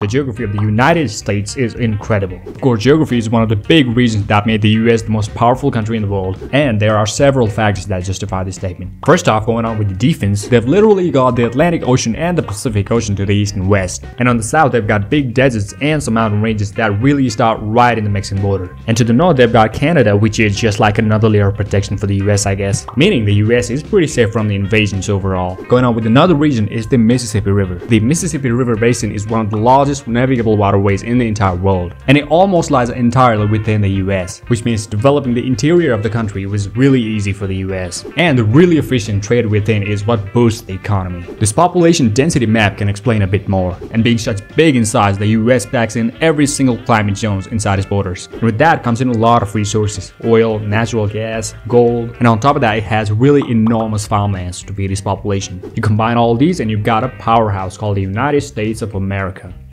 The geography of the United States is incredible. Of course, geography is one of the big reasons that made the US the most powerful country in the world, and there are several factors that justify this statement. First off, going on with the defense, they've literally got the Atlantic Ocean and the Pacific Ocean to the east and west, and on the south they've got big deserts and some mountain ranges that really start right in the Mexican border. And to the north they've got Canada, which is just like another layer of protection for the US I guess, meaning the US is pretty safe from the invasions overall. Going on with another region is the Mississippi River. The Mississippi River Basin is one of the largest largest navigable waterways in the entire world, and it almost lies entirely within the US, which means developing the interior of the country was really easy for the US. And the really efficient trade within is what boosts the economy. This population density map can explain a bit more, and being such big in size, the US packs in every single climate zones inside its borders. And with that comes in a lot of resources, oil, natural gas, gold, and on top of that it has really enormous farmlands to feed its population. You combine all these and you've got a powerhouse called the United States of America.